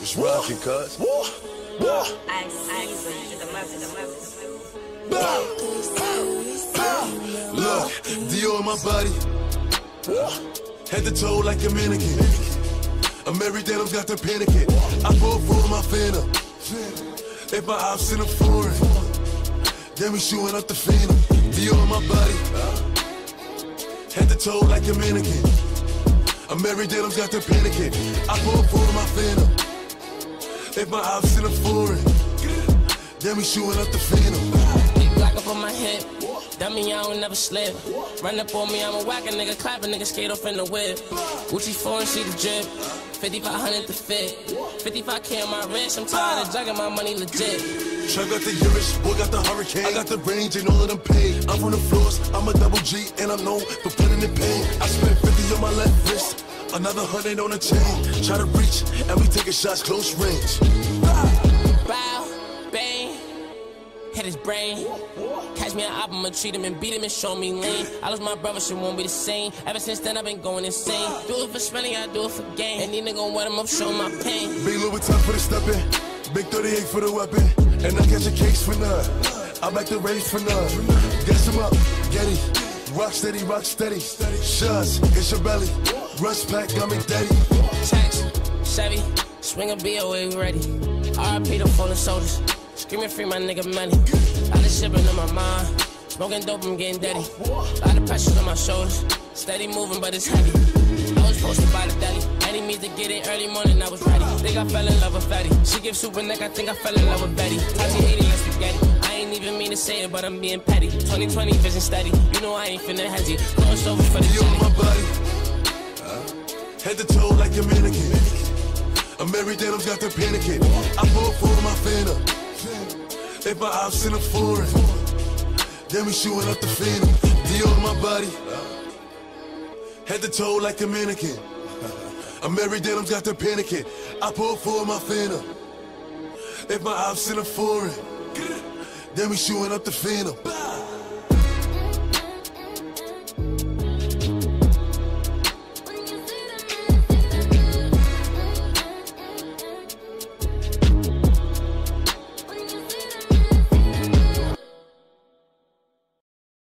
It's rocking, cuz. Ice, ice, the mother, the mother. Look, Dior on my body. Head to toe like a mannequin. I'm every day, I've got the panicking. I pull for my phantom. If my ops in a foreign, then we shooting up the phantom. Dior on my body. Head to toe like a mannequin. I'm day, I've got the panicking. I pull for my phantom. If my ops in a foreign, then we shooting up the phantom. Big block up on my hip. Dummy, I don't never slip. Run up on me, I'm a whack a nigga, clap a nigga, skate off in the whip. Gucci foreign, she the drip. 5500 to fit. 55k on my wrist, I'm tired of jugging my money legit. Trap got the Irish, boy got the hurricane. I got the range and all of them paid. I'm on the floors, I'm a double G, and I'm known for putting in pain. I spent 50 on my left wrist, another hundred on the chain. Try to reach, and we taking shots close range. Bow, bang, hit his brain. Catch me an album, I'ma treat him and beat him and show me lean. I lost my brother, shit won't be the same. Ever since then, I've been going insane. Do it for spending, I do it for gain. And these niggas gon' wet him up, show my pain. Big Louis Vuitton for the stepping, big 38 for the weapon, and I catch a case for none. I back the race for none. Guess him up, Getty, rock steady, rock steady. Shots, it's your belly, rush pack, got me daddy. Tax, Chevy, swing a BOA, we ready. RIP the fallen soldiers. Screaming free my nigga money. Lot of shipping in my mind. Smoking dope, I'm getting dirty. Lot of pressure on my shoulders. Steady moving, but it's heavy. I was supposed to get it early morning, I was ready. Think I fell in love with Fetty. She gives super neck, I think I fell in love with Betty. Tati 80 like spaghetti. I ain't even mean to say it, but I'm being petty. 2020 vision steady. You know I ain't finna hesitate. Cross over for the You my body, head to toe like a mannequin. I'm every day, I've got the panicking. I pull for my phantom. If my ops in a foreign, then we shooting up the phantom. Dior on my body, head to toe like a mannequin. I'm every day, I've got the panicking. I pull for my phantom. If my ops in a foreign, then we shooting up the phantom.